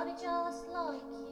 I'll be just like you.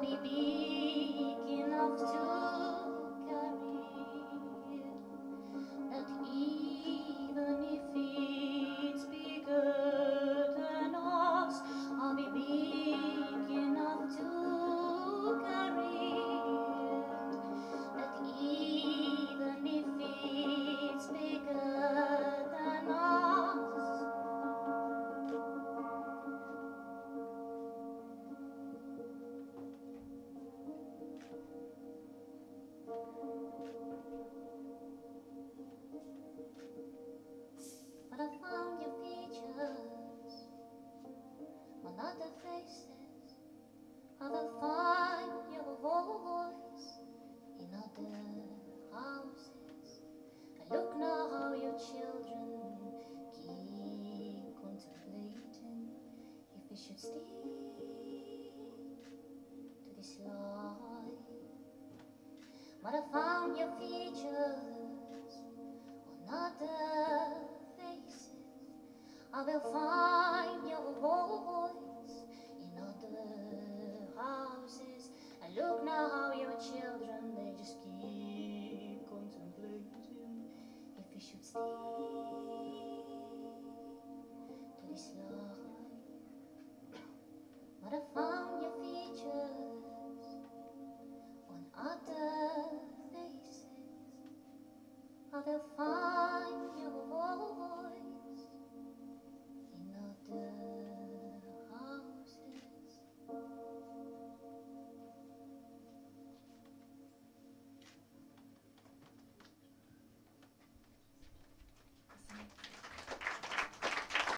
Бог и на всю But I found your features on other faces. I will find your voice in other houses. I look now how your children keep contemplating if they should stay to this life. But I found your features on other I will find your voice in other houses. And look now how your children, they just keep contemplating if you should stay to. But I found your features on other faces. I will find